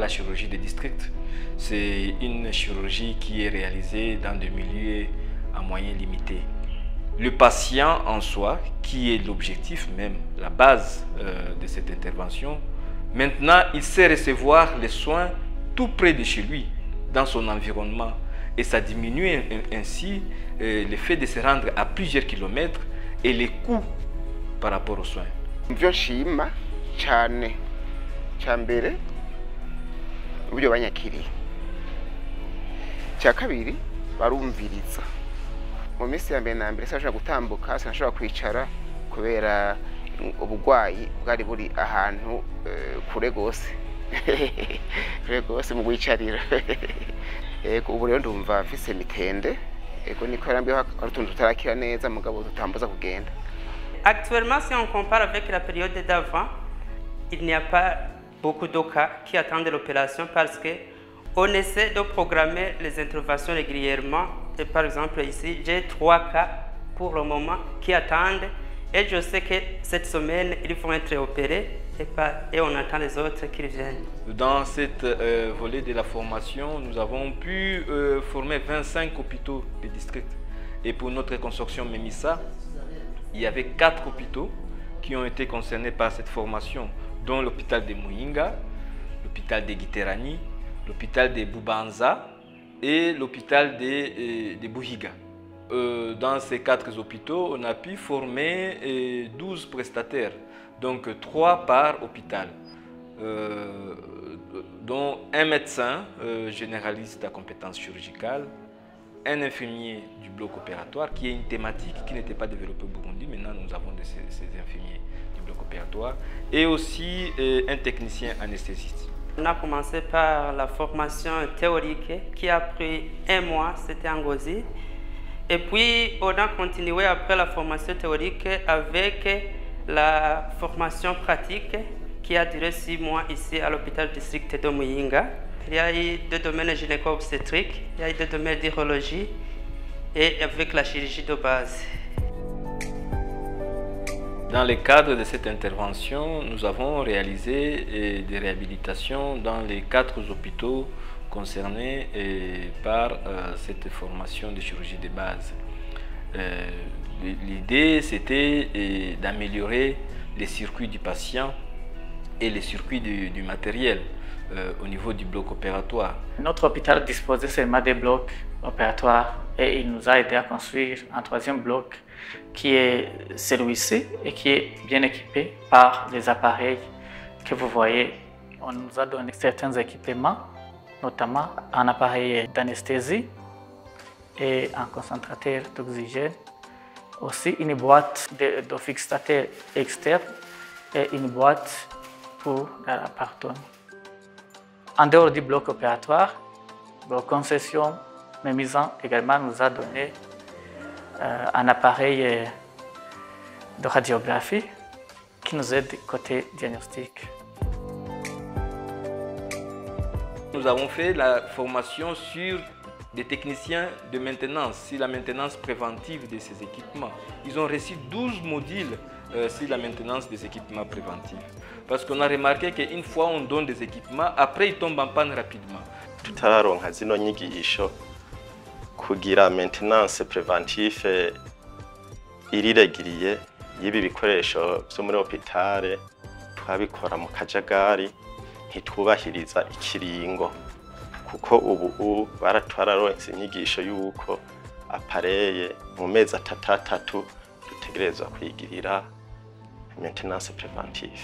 La chirurgie de district, c'est une chirurgie qui est réalisée dans des milieux à moyens limités. Le patient en soi, qui est l'objectif même, la base euh, de cette intervention, maintenant il sait recevoir les soins tout près de chez lui, dans son environnement. Et ça diminue ainsi euh, le fait de se rendre à plusieurs kilomètres et les coûts par rapport aux soins. Uburyo banyakiriye. Icya kabiri barumviriza. Mu minsi ya mbere na mbere sinashobora gutambuka sinashobora kwicara kubera uburwayi bwari buri ahantu eh, kure rwose. Kure rwose mu kwicarira yego ubu rero ndumva mfise mitende yego niko yarambiyeho hari utuntu tutarakira neza mugabo tutambuza kugenda. Actuellement, si on compare avec la période d'avant, il n'y a pas beaucoup de cas qui attendent l'opération parce que on essaie de programmer les interventions régulièrement. Et par exemple, ici, j'ai trois cas pour le moment qui attendent. Et je sais que cette semaine, ils vont être opérés et, on attend les autres qui viennent. Dans cette euh, volet de la formation, nous avons pu euh, former 25 hôpitaux de district. Et pour notre consortium MEMISA, il y avait quatre hôpitaux qui ont été concernés par cette formation, dont l'hôpital de Muyinga, l'hôpital de Giterani, l'hôpital de Bubanza et l'hôpital de, euh, de Buhiga. Euh, dans ces quatre hôpitaux, on a pu former euh, 12 prestataires, donc 3 par hôpital, euh, dont un médecin euh, généraliste à compétences chirurgicales, un infirmier du bloc opératoire, qui est une thématique qui n'était pas développée au Burundi. Maintenant, nous avons ces, infirmiers du bloc opératoire, et aussi euh, un technicien anesthésiste. On a commencé par la formation théorique qui a pris un mois, c'était en. Et puis, on a continué après la formation théorique avec la formation pratique qui a duré six mois ici à l'hôpital district de Muyinga. Il y a eu deux domaines gynéco-obstétriques, il y a eu deux domaines d'urologie et avec la chirurgie de base. Dans le cadre de cette intervention, nous avons réalisé eh, des réhabilitations dans les quatre hôpitaux concernés eh, par euh, cette formation de chirurgie de base. Euh, L'idée, c'était d'améliorer les circuits du patient et les circuits du matériel euh, au niveau du bloc opératoire. Notre hôpital disposait seulement des blocs opératoires et il nous a aidé à construire un troisième bloc qui est celui-ci et qui est bien équipé par les appareils que vous voyez. On nous a donné certains équipements, notamment un appareil d'anesthésie et un concentrateur d'oxygène, aussi une boîte de, fixateur externe et une boîte pour la pardon. En dehors du bloc opératoire, la concession Mémisan également nous a donné euh, un appareil euh, de radiographie qui nous aide côté diagnostic. Nous avons fait la formation sur des techniciens de maintenance, sur la maintenance préventive de ces équipements. Ils ont reçu 12 modules euh, sur la maintenance des équipements préventifs. Parce qu'on a remarqué qu'une fois on donne des équipements, après ils tombent en panne rapidement. tutararonka zino nyigisho kugira maintenance preventive iriregiriye y'ibi bikoresho vyo muri hopitale twabikora mu kajagari ntitwubahiriza ikiringo kuko ubu baratwararonse inyigisho y'uko apareye mu mezi atatu atatu dutegerezwa kuyigirira maintenance preventive.